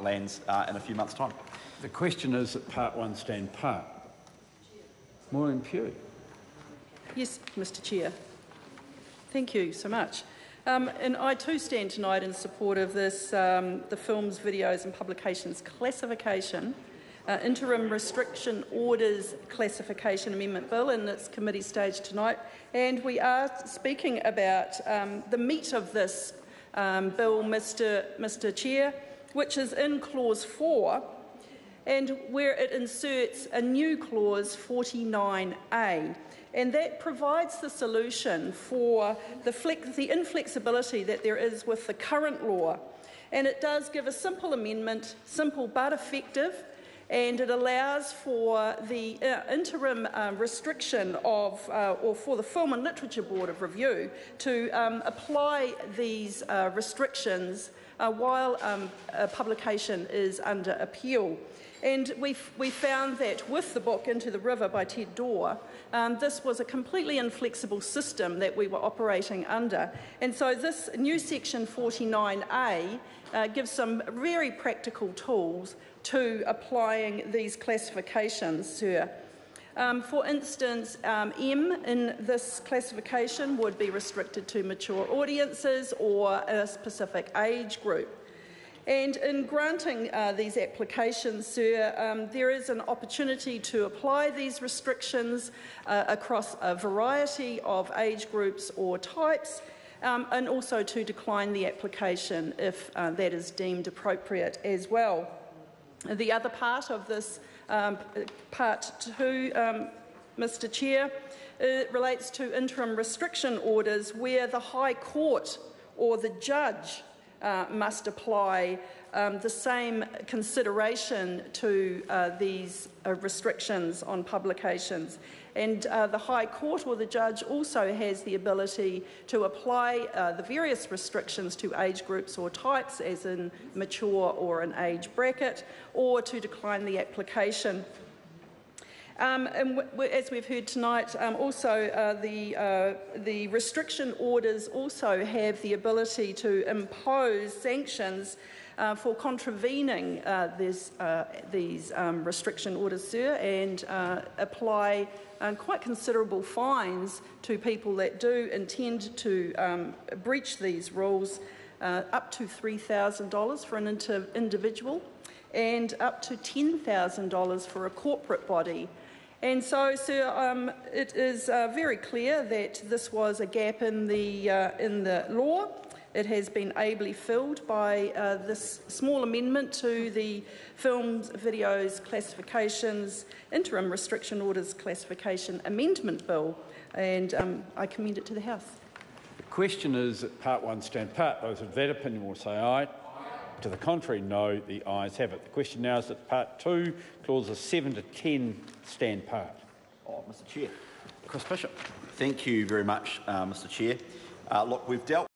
Parliament lands uh, in a few months' time. The question is that part one stand part. Maureen Pugh. Yes, Mr Chair. Thank you so much. Um, and I too stand tonight in support of this, um, the Films, Videos and Publications Classification uh, Interim Restriction Orders Classification Amendment Bill in its committee stage tonight. And we are speaking about um, the meat of this um, bill, Mr, Mr Chair, which is in Clause 4 and where it inserts a new clause 49A. And that provides the solution for the, flex- the inflexibility that there is with the current law. And it does give a simple amendment, simple but effective, and it allows for the uh, interim uh, restriction of, uh, or for the Film and Literature Board of Review to um, apply these uh, restrictions uh, while um, a publication is under appeal. And we, we found that with the book Into the River by Ted Dawe, um, this was a completely inflexible system that we were operating under. And so this new section 49A uh, gives some very practical tools to applying these classifications, sir. Um, for instance, um, M in this classification would be restricted to mature audiences or a specific age group. And in granting uh, these applications, sir, um, there is an opportunity to apply these restrictions uh, across a variety of age groups or types, um, and also to decline the application if uh, that is deemed appropriate as well. The other part of this, um, part two, um, Mr. Chair, it relates to interim restriction orders where the High Court or the judge uh, must apply um, the same consideration to uh, these uh, restrictions on publications. And uh, the High Court or the judge also has the ability to apply uh, the various restrictions to age groups or types, as in mature or an age bracket, or to decline the application. Um, and as we've heard tonight, um, also uh, the, uh, the restriction orders also have the ability to impose sanctions uh, for contravening uh, this, uh, these um, restriction orders, sir, and uh, apply quite considerable fines to people that do intend to um, breach these rules, up to $3,000 for an individual and up to $10,000 for a corporate body. And so, sir, um, it is uh, very clear that this was a gap in the, uh, in the law. It has been ably filled by uh, this small amendment to the Films, Videos, Classifications, Interim Restriction Orders Classification Amendment Bill, and um, I commend it to the House. The question is part one stand part. Those of that opinion will say aye. To the contrary, no. The ayes have it. The question now is that part two, clauses 7 to 10, stand part. Oh, Mr Chair. Chris Bishop. Thank you very much, uh, Mr Chair. Uh, look, we've dealt